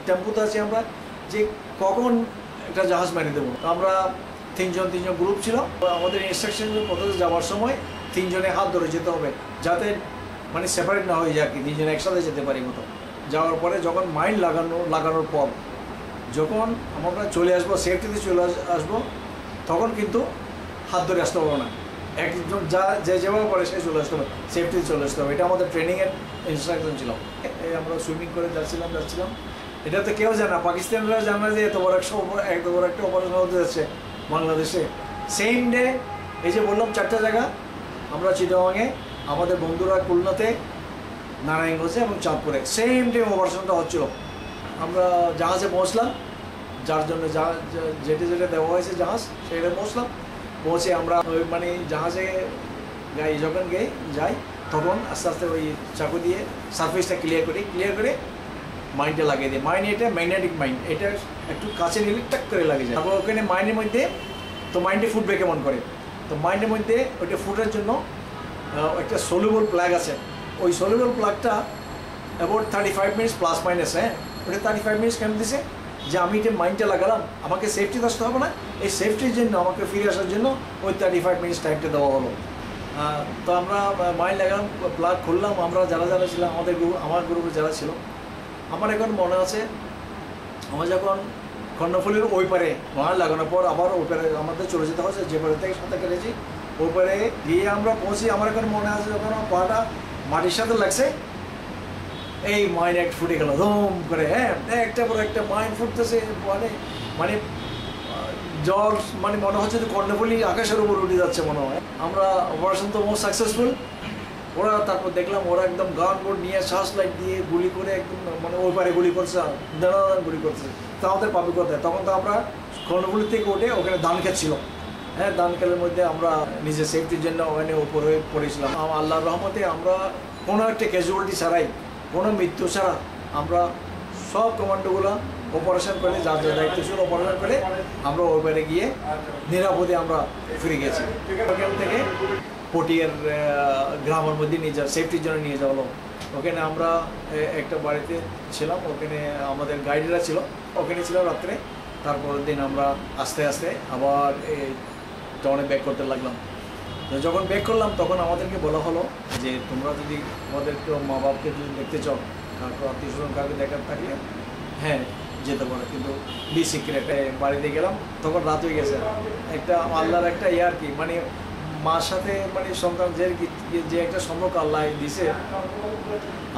টেম্পুতে আছি আমরা যে কখন একটা জাহাজ মেরে দেবো। তো আমরা তিনজন তিনজন গ্রুপ ছিল আমাদের ইনস্ট্রাকশন কোথাও যাওয়ার সময় তিনজনে হাত ধরে যেতে হবে, যাতে মানে সেপারেট না হয়ে যায় কি, তিনজনে একসাথে যেতে পারি মতো। যাওয়ার পরে যখন মাইন্ড লাগানো, লাগানোর পর, যখন আমরা চলে আসব সেফটিতে চলে আসব কিন্তু হাত ধরে আসতে পারব না। একজন যা, যে যেভাবে করে সে চলে আসতে হবে সেফটিতে চলে আসতে হবে। এটা আমাদের ট্রেনিংয়ের ইনস্ট্রাকশন ছিল। আমরা সুইমিং করে যাচ্ছিলাম যাচ্ছিলাম। এটা তো কেউ জানে না। পাকিস্তানিরা জানে যে এত বড় একটা এত বড় একটা অপারেশন হতে যাচ্ছে বাংলাদেশে। সেম ডে এই যে বললাম, চারটা জায়গা। আমরা চিটাগাঙে আমাদের বন্ধুরা খুলনাতে, নারায়ণগঞ্জে এবং চাঁদপুরে। সেম ডে অপারেশনটা হচ্ছিল। আমরা জাহাজে পৌঁছলাম। যার জন্য যেটা যেটা দেওয়া হয়েছে জাহাজ, সেটা পৌঁছলাম। পৌঁছে আমরা ওই মানে জাহাজে গাই, যখন গিয়ে যাই, তখন আস্তে আস্তে ওই চাকু দিয়ে সারফেসটা ক্লিয়ার করি। ক্লিয়ার করে মাইন্ডটা লাগিয়ে দিই। মাইন্ড এটা ম্যাগনেটিক মাইন্ড এটা একটু কাছে নিলে টাক করে লাগে যায়। তারপর ওখানে মাইন্ডের মধ্যে, তো মাইন্ডে ফুটবে কেমন করে। তো মাইন্ডের মধ্যে ওইটা ফুটার জন্য একটা সলিউবল প্লাগ আছে। ওই soluble প্লাগটা about thirty five minutes plus minus হ্যাঁ? ওটা থার্টি ফাইভ মিনিটস কেন দিছে? যে আমি এটা মাইন্ডটা লাগালাম, আমাকে সেফটি আসতে হবে না। এই সেফটির জন্য, আমাকে ফিরে আসার জন্য ওই থার্টি ফাইভ মিনিটস টাইমটা দেওয়া হলো। তো আমরা মাইন্ড লাগালাম প্লাগ খুললাম, আমরা যারা যারা ছিলাম, আমাদের গ্রুপ আমার গ্রুপে যারা ছিল, আমার এখন মনে আছে, আমার যখন কর্ণফুলির ওই পারে মাল লাগানোর পর আবার ওই পারে আমাদের চলে যেতে হয়েছে, যে পারে থেকে সাঁতার কেটেছি, ওই পারে গিয়ে আমরা পৌঁছি, আমার এখন মনে আছে যখন পাটা মাটির সাথে লাগছে এই মাইন এক ফুটে গেল, ধুম করে হ্যাঁ একটা পর একটা মাইন ফুটতেছে মানে মানে জল মানে মনে হচ্ছে যে কর্ণফুলি আকাশের উপর উঠে যাচ্ছে মনে হয়। আমরা অপারেশন তো মোস্ট সাকসেসফুল ওরা তারপর দেখলাম ওরা একদম গান বোর্ড নিয়ে শ্বাস লাইট দিয়ে গুলি করে একদম মানে ওই পারে গুলি করছে, দাঁড়ান গুলি করছে। তা আমাদের পাবি কোথায়? তখন তো আমরা কর্ণফুলি থেকে উঠে ওখানে ধান খেয়েছিল হ্যাঁ ধান খেলের মধ্যে আমরা নিজের সেফটির জন্য ওখানে উপরে পড়েছিলাম। আল্লাহর রহমতে আমরা কোনো একটা ক্যাজুয়ালিটি ছাড়াই কোনো মৃত্যু ছাড়া আমরা সব কমান্ডোগুলো অপারেশন করে, যার যার দায়িত্ব ছিল অপারেশন করে, আমরা ওই পারে গিয়ে নিরাপদে আমরা ফিরে গেছি। ওখান থেকে পটিয়ার গ্রামের মধ্যে নিয়ে যাওয়া সেফটির জন্য নিয়ে যাওয়া হলো। ওখানে আমরা একটা বাড়িতে ছিলাম, ওখানে আমাদের গাইডেরা ছিল। ওখানে ছিল রাত্রে। তারপরের দিন আমরা আস্তে আস্তে আবার টাউনে ব্যাক করতে লাগলাম তো যখন ব্যাক করলাম, তখন আমাদেরকে বলা হলো যে, তোমরা যদি তোমাদের কেউ মা বাপকে যদি দেখতে চাও, কাউকে আত্মীয় স্বজন কাউকে দেখার থাকলে হ্যাঁ যেতে পারো। কিন্তু বি সিক্রেট বাড়িতে গেলাম, তখন রাত হয়ে গেছে। একটা আল্লাহর একটা ইয়ে আর কি মানে মার সাথে মানে সন্তান যে একটা সম্পর্ক আল্লাহ দিছে,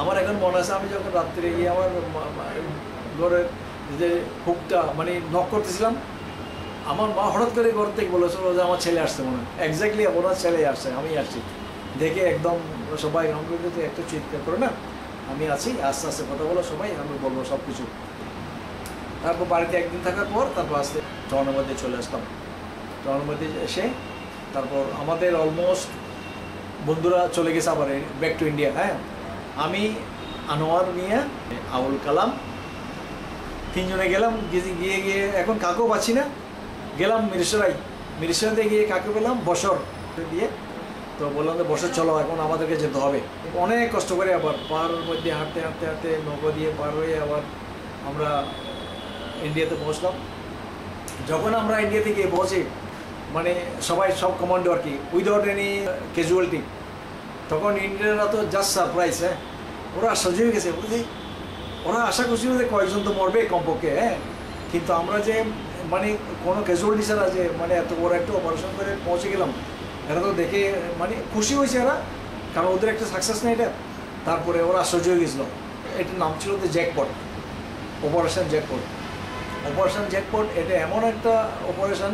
আমার এখন মনে আছে আমি যখন রাত্রে গিয়ে আমার ঘরের যে হুকটা মানে নক করতেছিলাম আমার মা হঠাৎ করে ঘর থেকে বলেছিল যে আমার ছেলে আসছে মনে হয়। এক্স্যাক্টলি ওনার ছেলে আসছে আমি আসছি। দেখে একদম সবাই আমাকে একটু চিৎকার করে, না, আমি আছি, আস্তে আস্তে কথা বলো সবাই, আমি বলব সব কিছু তারপর বাড়িতে একদিন থাকার পর তারপর আস্তে মধ্যে চলে আসতাম মধ্যে এসে তারপর আমাদের অলমোস্ট বন্ধুরা চলে গেছে আবার ব্যাক টু ইন্ডিয়া হ্যাঁ? আমি, আনোয়ার, মিয়া আউল কালাম, তিনজনে গেলাম গিয়ে গিয়ে, এখন কাকেও পাচ্ছি না। গেলাম মিরসরাই মিরসরাইতে গিয়ে কাকে পেলাম বসর দিয়ে। তো বললাম যে, বসর, চলো, এখন আমাদেরকে যেতে হবে। অনেক কষ্ট করে আবার পার মধ্যে হাঁটতে হাঁটতে হাঁটতে নৌকো দিয়ে পার হয়ে আবার আমরা ইন্ডিয়াতে পৌঁছলাম। যখন আমরা ইন্ডিয়াতে গিয়ে পৌঁছি মানে সবাই সব কমান্ডো আর কি, উইদাউট এনি ক্যাজুয়ালিটি তখন ইন্ডিয়ানরা তো জাস্ট সারপ্রাইজ হ্যাঁ? ওরা আশ্চর্য হয়ে গেছে। ওরা আশা করছিল যে কয়েকজন তো মরবে কমপক্ষে হ্যাঁ? কিন্তু আমরা যে মানে কোনো ক্যাজুয়ালিটি ছাড়া যে মানে এত বড় একটা অপারেশন করে পৌঁছে গেলাম, এরা তো দেখে মানে খুশি হয়েছে এরা, কারণ ওদের একটা সাকসেস নেই এটা। তারপরে ওরা আশ্চর্য হয়ে গেছিল। এটার নাম ছিল যে jackpot operation jackpot operation jackpot এটা এমন একটা অপারেশন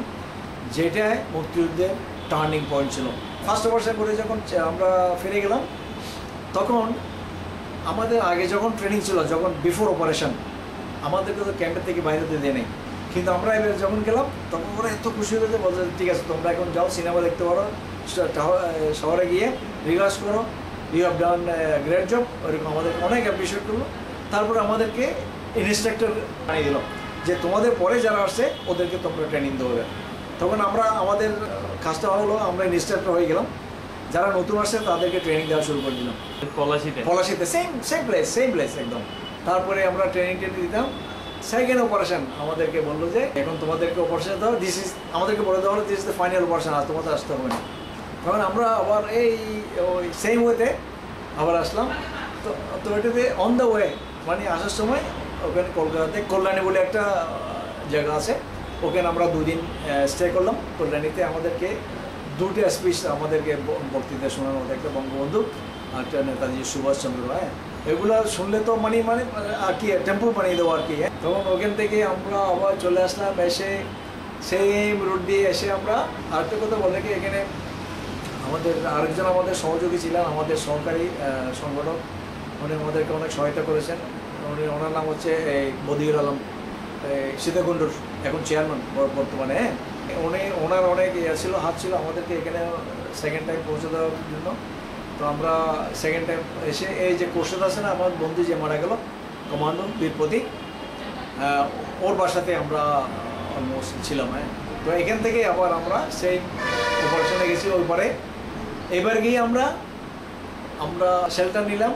যেটায় মুক্তিযুদ্ধের টার্নিং পয়েন্ট ছিল। ফার্স্ট অপারেশন করে যখন আমরা ফিরে গেলাম, তখন আমাদের আগে যখন ট্রেনিং ছিল, যখন বিফোর অপারেশন আমাদেরকে তো ক্যাম্পের থেকে বাইরে দিয়ে দেয় নাই। কিন্তু আমরা এবার যখন গেলাম তখন ওরা এত খুশি হয়ে গেছে বলছে ঠিক আছে তোমরা এখন যাও সিনেমা দেখতে পারো শহরে গিয়ে রিলাক্স করো you have done great job ওরকম আমাদের অনেক অ্যাপ্রিসিয়েট করল। তারপরে আমাদেরকে ইনস্ট্রাক্টর বানিয়ে দিল যে তোমাদের পরে যারা আসছে ওদেরকে তোমরা ট্রেনিং দেবে তখন আমরা আমাদের কাজটা হলো আমরা ইনস্ট্রাক্টর হয়ে গেলাম। যারা নতুন আসছে তাদেরকে ট্রেনিং দেওয়া শুরু করে দিলাম। পলাশিতে পলাশিতে same same place same place একদম। তারপরে আমরা ট্রেনিং ট্রেনিং দিতাম। সেকেন্ড অপারেশন আমাদেরকে বলল যে, এখন তোমাদেরকে অপারেশন দাও দিস ইজ আমাদেরকে বলে দেওয়া হলো this is the final operation আর তোমাদের আসতে হবে না। তখন আমরা আবার এই, ওই সেম ওয়েতে আবার আসলাম। তো তো এটাতে অন দ্য ওয়ে মানে আসার সময় ওখানে কলকাতাতে কল্যাণী বলে একটা জায়গা আছে। ওখানে আমরা দুদিন স্টে করলাম। কল্যাণীতে আমাদেরকে দুটো স্পিচ আমাদেরকে বক্তৃতা শোনানো একটা বঙ্গবন্ধু আর একটা নেতাজি সুভাষচন্দ্র রায়। এগুলো শুনলে তো মানে মানে আর কি টেম্পু বানিয়ে দেবো আর কি হ্যাঁ। তখন ওখান থেকে আমরা আবার চলে আসলাম এসে সেম রুট দিয়ে এসে আমরা আরেকটা কথা বলে কি এখানে আমাদের আরেকজন আমাদের সহযোগী ছিলেন আমাদের সরকারি আহ, সংগঠক। উনি আমাদেরকে অনেক সহায়তা করেছেন। উনি ওনার নাম হচ্ছে এই বদিউল আলম সীতাকুণ্ডুর এখন চেয়ারম্যান বর্তমানে হ্যাঁ? উনি ওনার অনেক ইয়ে ছিল হাত ছিল আমাদেরকে এখানে সেকেন্ড টাইম পৌঁছে দেওয়ার জন্য। তো আমরা সেকেন্ড টাইম এসে এই যে কোর্সেদ আছে না, আমার বন্ধু যে মারা গেল কমান্ডো বীরপতি ওর বাসাতে আমরা অলমোস্ট ছিলাম হ্যাঁ। তো এখান থেকে আবার আমরা সেই অপারেশনে গেছি ওই পরে। এবার গিয়ে আমরা আমরা শেল্টার নিলাম,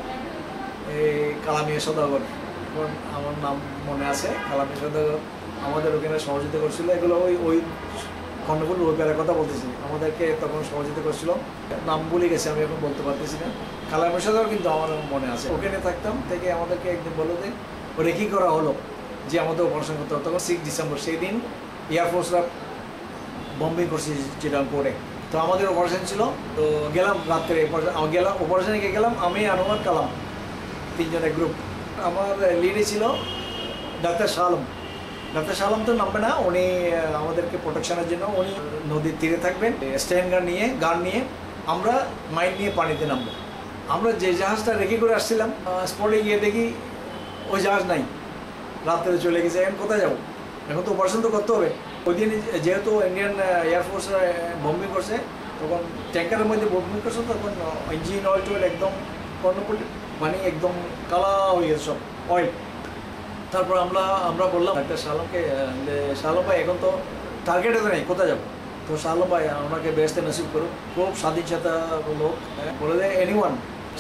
এই কালামিয়া সদাগর। আমার নাম মনে আছে, কালামিয়া সদাগর। আমাদের ওখানে সহযোগিতা করছিল। এগুলো ওই ওই খণ্ডকুল রবিবারের কথা বলতেছি। আমাদেরকে তখন সহযোগিতা করছিল। নাম ভুলে গেছে, আমি এখন বলতে পারতেছি না। কালামিয়া সদাগর কিন্তু আমার মনে আছে। ওখানে থাকতাম, থেকে আমাদেরকে একদিন বলল যে ওটা কী করা হলো? যে আমাদের অপারেশন করতে হবে। তখন সিক্স ডিসেম্বর সেই দিন এয়ারফোর্সরা বম্বে করছি যেটা করে তো আমাদের অপারেশন ছিল। তো গেলাম রাত্রে গেলাম অপারেশনে গিয়ে গেলাম। আমি, আনোয়ার, কালাম তিনজনের গ্রুপ আমার লিডে ছিল ডাক্তার শালম ডাক্তার শালম তো নামবে না, উনি আমাদেরকে প্রোটেকশনের জন্য উনি নদীর তীরে থাকবেন স্ট্যান্ড গান নিয়ে গান নিয়ে আমরা মাইন্ড নিয়ে পানিতে নামবো। আমরা যে জাহাজটা রেখে করে আসছিলাম স্পটে গিয়ে দেখি ওই জাহাজ নাই। রাত্রে চলে গেছে, এখন কোথায় যাব? এখন তো অপারেশন তো করতে হবে। ওই দিন যেহেতু ইন্ডিয়ান এয়ারফোর্স বম্বিং করছে, তখন ট্যাঙ্কারের মধ্যে বম্বিং করছে, তখন ইঞ্জিন অয়েল টয়েল একদম কর্ণপুর মানে একদম কালা হয়ে গেছে সব অয়েল তারপর আমরা আমরা বললাম একটা শালমকে শালম ভাই এখন তো টার্গেটে তো নেই কোথায় যাব? তো শালম ভাই ওনাকে বেসতে নসিব করুক খুব স্বাধীনতা লোক হ্যাঁ, বলে দেয় এনি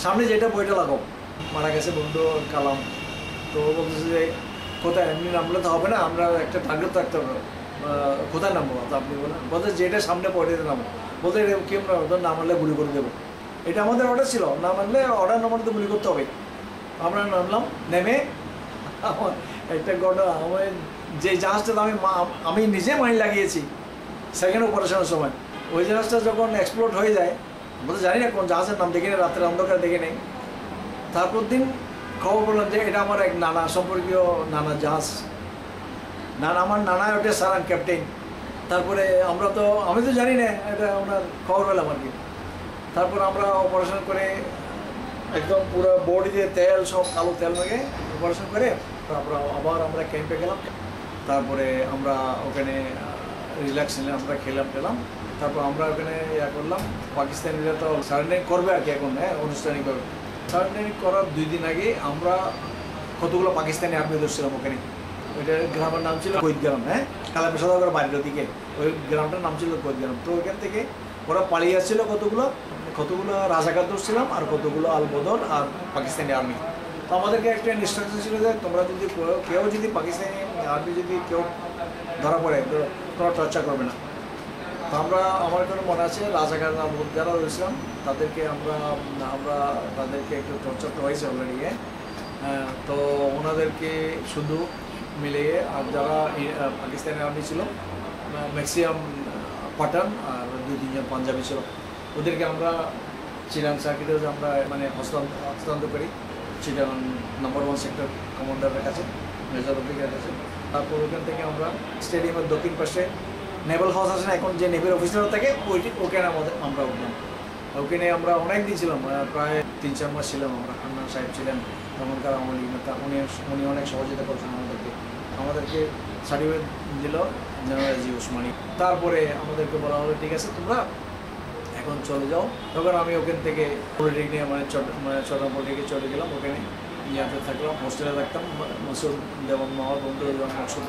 সামনে যেটা বইটা লাগাও। মারা গেছে বন্ধু কালাম। তো বলতেছে যে কোথায়? এমনি নামলে তো হবে না আমরা একটা টার্গেট থাকতে হবে। কোথায় নামবো? তো আপনি বলেন। বলতে যেটা সামনে পড়ে নামো। বলতে কেউ না মানলে গুলি করে দেবো। এটা আমাদের অর্ডার ছিল। না মানলে অর্ডার না মানলে গুলি করতে হবে আমরা নামলাম নেমে আমার একটা ঘটনা আমার যে জাহাজটা আমি আমি নিজে মাইন্ড লাগিয়েছি সেকেন্ড অপারেশনের সময়। ওই জাহাজটা যখন এক্সপ্লোড হয়ে যায় বলতে জানি না কোন জাহাজের নাম, দেখে রাত্রে অন্ধকার দেখে নেই। তারপর দিন খবর পেলাম যে এটা আমার এক নানা, সম্পর্কীয় নানা জাহাজ। নানা আমার নানা ওটা সারান ক্যাপ্টেন তারপরে আমরা তো, আমি তো জানি না, এটা ওনার খবর পেলাম আর কি। তারপর আমরা অপারেশন করে একদম পুরো বডি দিয়ে তেল, সব কালো তেল মেখে অপারেশন করে তারপর আবার আমরা ক্যাম্পে গেলাম। তারপরে আমরা ওখানে রিল্যাক্স নিলাম, আমরা খেলাম টেলাম। তারপর আমরা ওখানে ইয়া করলাম, পাকিস্তানিরা তো সারেন্ডারিং করবে আর কি এখন হ্যাঁ অনুষ্ঠানিক করবে। সারেন্ডারিং করার দুই দিন আগে আমরা কতগুলো পাকিস্তানি আর্মি ধরছিলাম ওখানে। ওইটা গ্রামের নাম ছিল কৈদ গ্রাম হ্যাঁ কালামে সদাগর বাড়ির দিকে। ওই গ্রামটার নাম ছিল কৈদ গ্রাম। তো ওইখান থেকে ওরা পালিয়ে আসছিল কতগুলো? কতগুলো রাজাকার ধরছিলাম আর কতগুলো আলবদর আর পাকিস্তানি আর্মি তো আমাদেরকে একটা ইনস্ট্রাকশন ছিল যে তোমরা যদি কেউ- যদি পাকিস্তানি আর্মি যদি কেউ ধরা পড়ে, তো তোমরা চর্চা করবে না। তো আমরা, আমার কোনো মনে আছে, রাজাকার যারা রয়েছিলাম, তাদেরকে আমরা আমরা তাদেরকে একটু টর্চার তো হয়েছে অলরেডি তো ওনাদেরকে শুধু মিলিয়ে আর যারা পাকিস্তানি আর্মি ছিল ম্যাক্সিমাম পাঠান আর দুই তিনজন পাঞ্জাবি ছিল। ওদেরকে আমরা চিরাং সার্কিটে আমরা মানে হস্তান্তর করি। চিরাং নাম্বার ওয়ান সেক্টর কমান্ডারের কাছে মেজর অফিসারের কাছে। তারপর ওখান থেকে আমরা স্টেডিয়ামের দক্ষিণ পাশে নেভাল হাউস আছে এখন যে নেভির অফিসার থাকে, ওইটি ওখানে আমাদের আমরা উঠলাম ওখানে আমরা অনেক দিন ছিলাম প্রায় তিন চার মাস ছিলাম আমরা। খান্না সাহেব ছিলেন তখনকার আওয়ামী লীগ নেতা, উনি উনি অনেক সহযোগিতা করছেন আমাদেরকে। আমাদেরকে সার্টিফিকেট দিল, জেনারেল জি উসমানী তারপরে আমাদেরকে বলা হলো, ঠিক আছে, তোমরা এখন চলে যাও। তখন আমি ওখান থেকে পলিটেকনিক নিয়ে মানে চট মানে চট্টগ্রাম পলিটেকনিকে চলে গেলাম। ওখানে ইয়াতে থাকলাম হোস্টেলে থাকতাম। মসুর যেমন মামার বন্ধু মকসুদ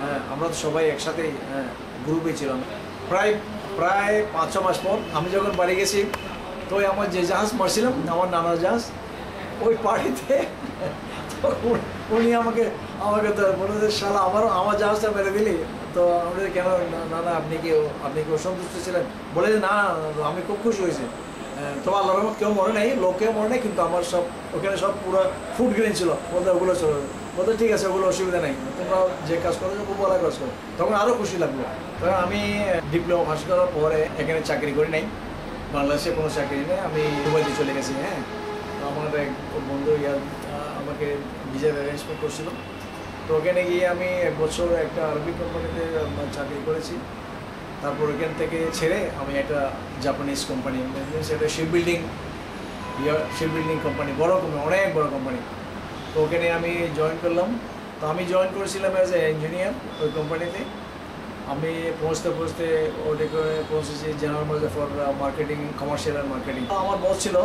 হ্যাঁ আমরা তো সবাই একসাথেই হ্যাঁ গ্রুপে ছিলাম। প্রায় প্রায় পাঁচ ছ মাস পর আমি যখন বাড়ি গেছি, তো আমার যে জাহাজ মারছিলাম, আমার নানার জাহাজ, ওই পার্টিতে তো উনি- আমাকে আমাকে তো বলে শালা, আমারও আমার জাহাজটা মেরে দিলি। তো আমাদের কেন না- না আপনি কি আপনি কি অসন্তুষ্ট ছিলেন? বলে যে, না আমি খুব খুশি হয়েছি। তো আল্লাহ রহমত কেউ মরে নাই লোক মরে নাই, কিন্তু আমার সব ওখানে সব পুরো ফুড গ্রেন ছিল। বলতে ওগুলো চলে বলতে ঠিক আছে, ওগুলো অসুবিধা নেই। তোমরা যে কাজ করো খুব ভালো কাজ করো। তখন আরও খুশি লাগল। তখন আমি ডিপ্লোমা পাস করার পরে এখানে চাকরি করি নাই। বাংলাদেশে কোনো চাকরি নেই, আমি দুবাইতে চলে গেছি হ্যাঁ। আমার এক বন্ধু ইয়ার আমাকে ভিসার অ্যারেঞ্জমেন্ট করছিল। তো ওখানে গিয়ে আমি এক বছর একটা আরবি কোম্পানিতে চাকরি করেছি। তারপর ওখান থেকে ছেড়ে আমি একটা জাপানিজ কোম্পানি সেটা ship building ship building company বড় কোম্পানি অনেক বড় কোম্পানি তো ওখানে আমি জয়েন করলাম। তো আমি জয়েন করেছিলাম অ্যাজ এ ইঞ্জিনিয়ার ওই কোম্পানিতে আমি পৌঁছতে পৌঁছতে ওটাকে পৌঁছেছি general manager for marketing commercial and marketing আমার বস ছিল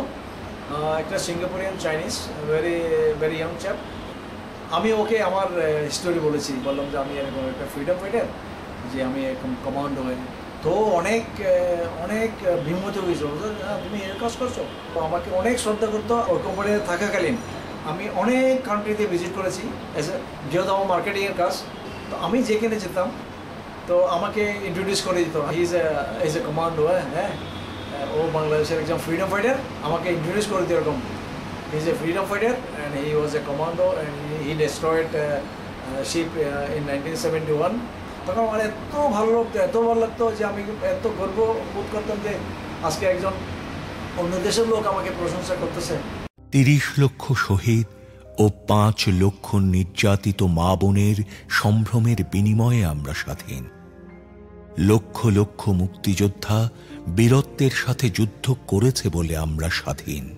একটা Singaporean Chinese very very young chap আমি ওকে আমার স্টোরি বলেছি। বললাম যে আমি এরকম একটা ফ্রিডম ফাইটার যে আমি এরকম কমান্ড হয়ে তো অনেক অনেক বিমত হয়েছিল "হ্যাঁ, তুমি এর কাজ করছ? তো আমাকে অনেক শ্রদ্ধা করতো ওই কোম্পানিতে থাকাকালীন। আমি অনেক কান্ট্রিতে ভিজিট করেছি এজ এ যেহেতু আমার মার্কেটিংয়ের কাজ। তো আমি যেখানে যেতাম তো আমাকে ইন্ট্রোডিউস করে দিত ইজ ইজ এ কমান্ডো হ্যাঁ হ্যাঁ ও বাংলাদেশের একজন ফ্রিডম ফাইটার আমাকে ইন্ট্রোডিউস করে দিত এরকম। He's a freedom fighter and he was a commando and uh, uh, ship uh, in 1971. তখন আমার এত ভালো লাগতো এত ভালো লাগতো যে আমি এত গর্ব বোধ করতাম যে আজকে একজন অন্য দেশের লোক আমাকে প্রশংসা করতেছে। তিরিশ লক্ষ শহীদ ও পাঁচ লক্ষ নির্যাতিত মা বোনের সম্ভ্রমের বিনিময়ে আমরা স্বাধীন। লক্ষ লক্ষ মুক্তিযোদ্ধা বীরত্বের সাথে যুদ্ধ করেছে বলে আমরা স্বাধীন।